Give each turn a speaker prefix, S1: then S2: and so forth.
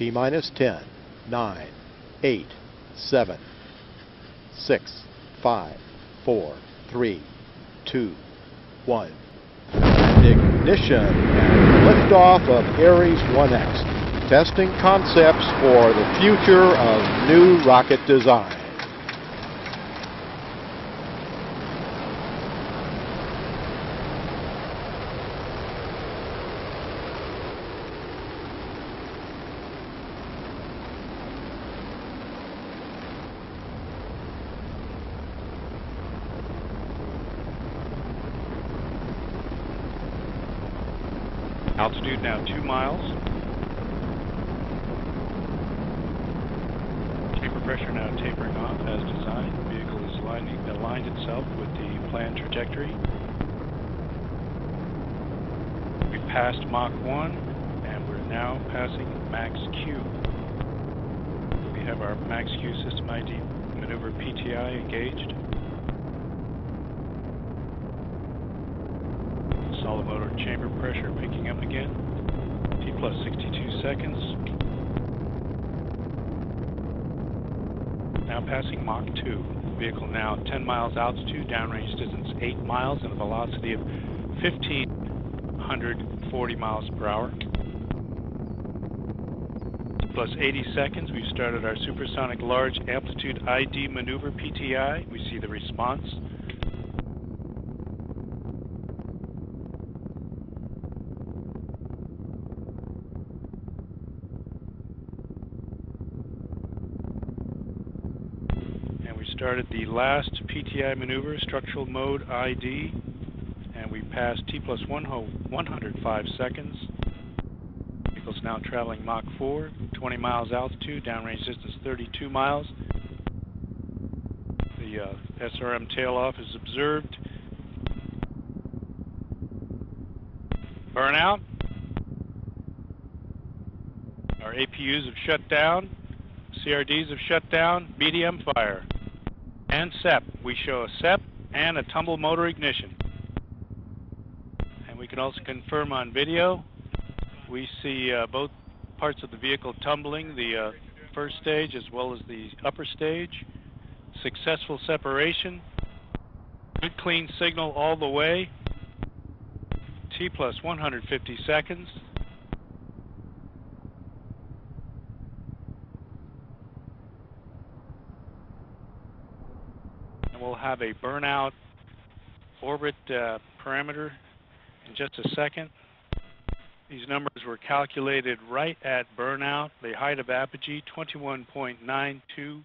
S1: T minus 10, 9, 8, 7, 6, 5, 4, 3, 2, 1. And ignition and liftoff of Ares 1X. Testing concepts for the future of new rocket design.
S2: Altitude now two miles. Chamber pressure now tapering off as designed. Vehicle is lining, aligned itself with the planned trajectory. We passed Mach 1 and we're now passing Max Q. We have our Max Q system ID maneuver PTI engaged. Solid motor chamber pressure picking up again. T plus 62 seconds. Now passing Mach 2. Vehicle now 10 miles altitude, downrange distance 8 miles, and a velocity of 1,540 miles per hour. Plus 80 seconds, we've started our supersonic large amplitude ID maneuver PTI. We see the response. and we started the last PTI maneuver, structural mode ID, and we passed T plus 105 seconds. Vehicle's now traveling Mach 4, 20 miles altitude, downrange distance 32 miles. The uh, SRM tail off is observed. Burnout. Our APUs have shut down. CRDs have shut down. BDM fire and SEP. We show a SEP and a tumble motor ignition. And we can also confirm on video. We see uh, both parts of the vehicle tumbling, the uh, first stage as well as the upper stage. Successful separation. Good clean signal all the way. T plus 150 seconds. We'll have a burnout orbit uh, parameter in just a second. These numbers were calculated right at burnout. The height of apogee 21.92